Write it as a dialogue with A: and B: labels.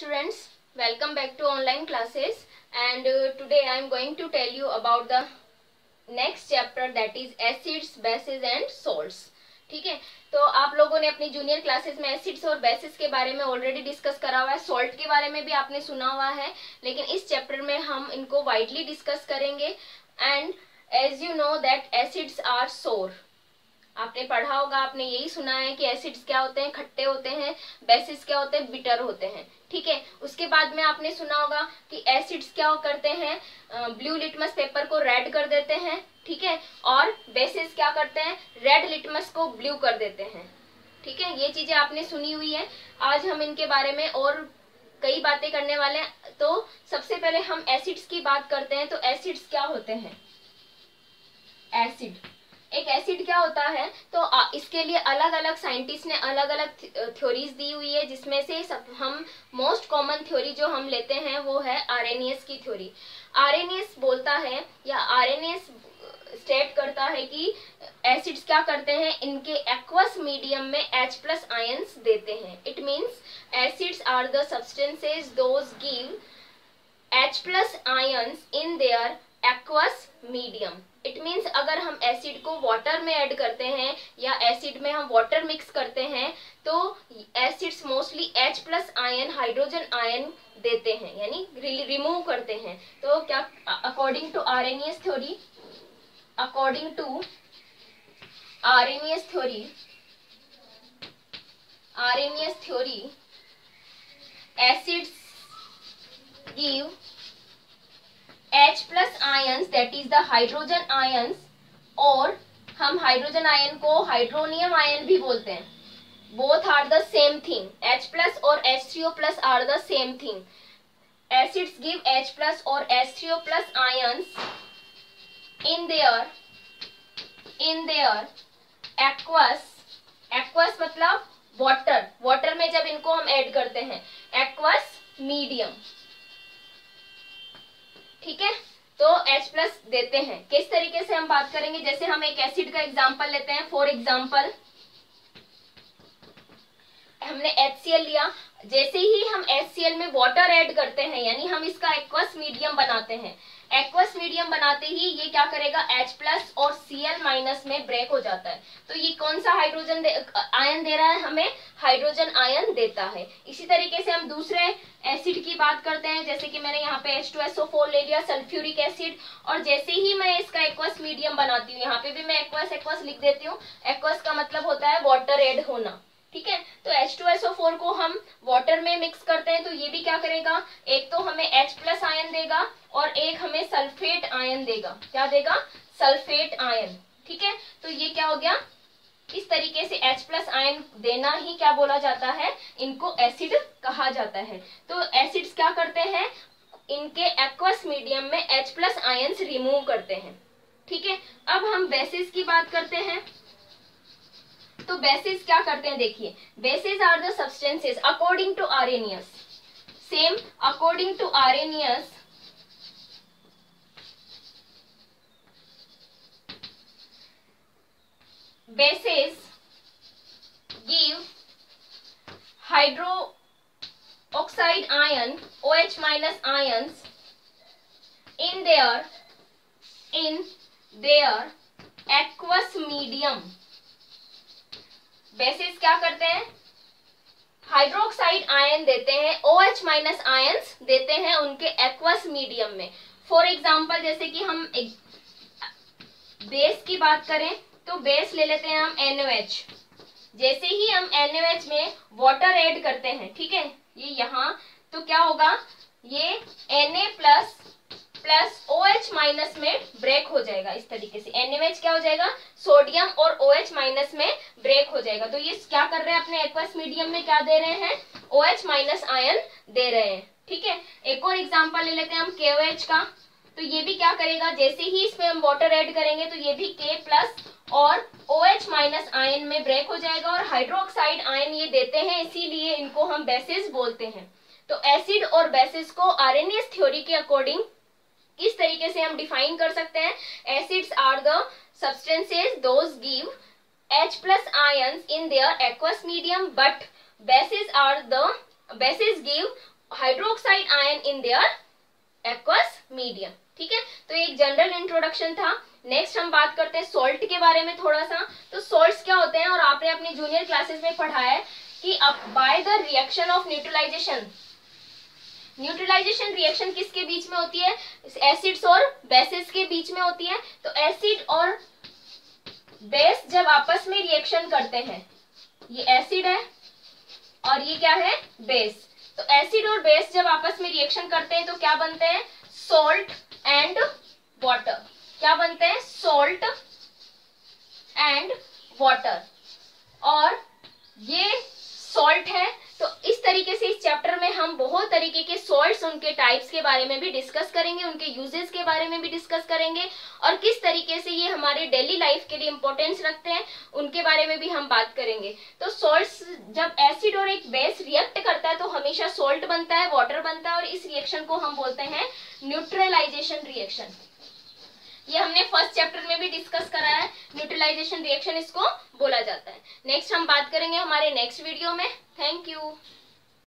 A: students, welcome back to online classes. And uh, today I am going to tell you about the next chapter that is acids, bases and salts. ठीक है? तो आप लोगों ने अपनी junior classes में acids और bases के बारे में ऑलरेडी डिस्कस करा हुआ है। सॉल्ट के बारे में भी आपने सुना हुआ है। लेकिन इस चैप्टर में हम इनको वाइडली डिस्कस करेंगे। And as you know that acids are sour आपने पढ़ा होगा, आपने यही सुना है कि एसिड्स क्या होते हैं? खट्टे होते हैं बेसिस क्या होते हैं? बिटर होते हैं। ठीक है? उसके बाद में आपने सुना होगा कि एसिड्स क्या करते हैं? ब्लू लिटमस पेपर को रेड कर देते हैं। ठीक है? और बेसिस क्या करते हैं? रेड लिटमस को ब्लू कर देते हैं। ठीक है? ये चीज़ें आपने सुनी हुई है। आज हम इनके बारे में और कई बातें करने वाले हैं। तो सबसे पहले हम एसिड्स की बात करते हैं। तो एसिड्स क्या होते हैं? एसिड एक एसिड क्या होता है? तो इसके लिए अलग अलग साइंटिस्ट ने अलग अलग थ्योरीज दी हुई है, जिसमें से सब, हम मोस्ट कॉमन थ्योरी जो हम लेते हैं, वो है आरएनएस की थ्योरी आरएनएस बोलता है, या आरएनएस स्टेट करता है कि एसिड्स क्या करते हैं? इनके एक्वस मीडियम में H प्लस आयंस देते हैं. It means acids are the substances those give H ions in their aqueous medium it means अगर हम एसिड को वाटर में ऐड करते हैं या एसिड में हम वाटर मिक्स करते हैं तो acids mostly H plus ion hydrogen ion देते हैं, यानी रिमूव करते हैं। तो क्या according to R N S theory according to R N S theory R N S theory acids give H plus that is the hydrogen ions और हम hydrogen ion को हाइड्रोनियम आयन भी बोलते हैं। Both are the same thing H plus और H3O plus are the same thing acids give H plus और H3O plus ions in their in their aqueous aqueous मतलब water water में जब इनको हम ऐड करते हैं एक्वस मीडियम ठीक है? तो H प्लस देते हैं। किस तरीके से हम बात करेंगे? जैसे हम एक एसिड का एग्ज़ाम्पल लेते हैं। फॉर एग्ज़ाम्पल हमने HCl लिया। जैसे ही हम HCl में वाटर ऐड करते हैं, यानी हम इसका एक्वस मीडियम बनाते हैं। एक्वस मीडियम बनाते ही ये क्या करेगा? H प्लस और Cl माइनस में ब्रेक हो जाता है। तो ये कौन सा हाइड्रोजन आयन दे रहा है हमें? हाइड्रोजन आयन देता है। इसी तरीके से हम दूसरे एसिड की बात करते हैं, जैसे कि मैंने यहाँ पे H2SO4 ले लिया सल्फ्यूरिक एसिड और जैसे ही मैं इसका एक्वस मीडियम बनाती हूँ, यहाँ पे भी मैं एक्वस एक्वस लिख देती हूँ। एक्वस का मतलब होता है वाटर एड होना। ठीक है तो H2SO4 को हम वाटर में मिक्स करते हैं तो ये भी क्या करेगा? एक तो हमें H प्लस आयन देगा और एक हमें सल्फेट आयन देगा। क्या देगा? सल्फेट आयन ठीक है? तो ये क्या हो गया? इस तरीके से H प्लस आयन देना ही क्या बोला जाता है? इनको एसिड कहा जाता है। तो एसिड्स क्या करते हैं? इनके एक्वस मीडियम में H प्लस आयन्स रिमूव करते हैं। ठीक है? अब हम बेसिस की बात करते हैं। तो बेसिस क्या करते हैं देखिए। Bases are the substances according to Arrhenius same according to Arrhenius bases give hydroxide ion O H minus ion in their in their aqueous medium bases क्या करते हैं? हाइड्रोक्साइड आयन देते हैं ओ एच माइनस आयंस देते हैं उनके aqueous medium में। For example जैसे कि हम बेस की बात करें तो बेस ले लेते हैं हम NaOH जैसे ही हम NaOH में वाटर ऐड करते हैं, ठीक है? ये यहाँ तो क्या होगा? ये Na plus plus O H minus में ब्रेक हो जाएगा इस तरीके से। NaOH क्या हो जाएगा? सोडियम और OH माइनस में ब्रेक हो जाएगा। तो ये क्या कर रहे हैं अपने एक्वस मीडियम में क्या दे रहे हैं? ओ एच माइनस आयन दे रहे हैं। ठीक है? एक और एग्ज़ाम्पल ले लेते हैं हम के ओ एच का। तो ये भी क्या करेगा? जैसे ही इसमें हम वाटर ऐड करेंगे तो ये भी के प्लस और ओ एच माइनस आयन में ब्रेक हो जाएगा और हाइड्रोक्साइड आयन ये देते हैं, इसीलिए इनको हम बेसिस बोलते हैं। तो एसिड और बेसिस को आरएनएस थ्योरी के अकॉर्डिंग इस तरीके से हम डिफाइन कर सकते हैं? Acids are the substances those give H plus ions in their aqueous medium, but bases are the, bases give ion in their aqueous medium ठीक है? तो एक जनरल इंट्रोडक्शन था। नेक्स्ट हम बात करते हैं सॉल्ट के बारे में थोड़ा सा। तो सॉल्ट्स क्या होते हैं? और आपने अपनी जूनियर क्लासेस में पढ़ा है कि by the reaction of neutralization neutralization reaction किसके बीच में होती है? एसिड्स और बेसिस के बीच में होती है। तो एसिड और बेस जब आपस में रिएक्शन करते हैं, ये एसिड है और ये क्या है? बेस तो एसिड और बेस जब आपस में रिएक्शन करते हैं तो क्या बनते हैं? सोल्ट एंड वॉटर क्या बनते हैं? सोल्ट एंड वॉटर और ये सॉल्ट है तो इस तरीके से इस चैप्टर में हम बहुत तरीके के सॉल्ट्स उनके टाइप्स के बारे में भी डिस्कस करेंगे, उनके यूजेस के बारे में भी डिस्कस करेंगे और किस तरीके से ये हमारे डेली लाइफ के लिए इंपॉर्टेंस रखते हैं, उनके बारे में भी हम बात करेंगे। तो सॉल्ट्स जब एसिड और एक बेस रिएक्ट करता है तो हमेशा सॉल्ट बनता है वाटर बनता है और इस रिएक्शन को हम बोलते हैं न्यूट्रलाइजेशन रिएक्शन ये हमने फ़र्स्ट चैप्टर में भी डिस्कस करा है। न्यूट्रलाइजेशन रिएक्शन इसको बोला जाता है। नेक्स्ट हम बात करेंगे हमारे नेक्स्ट वीडियो में। Thank you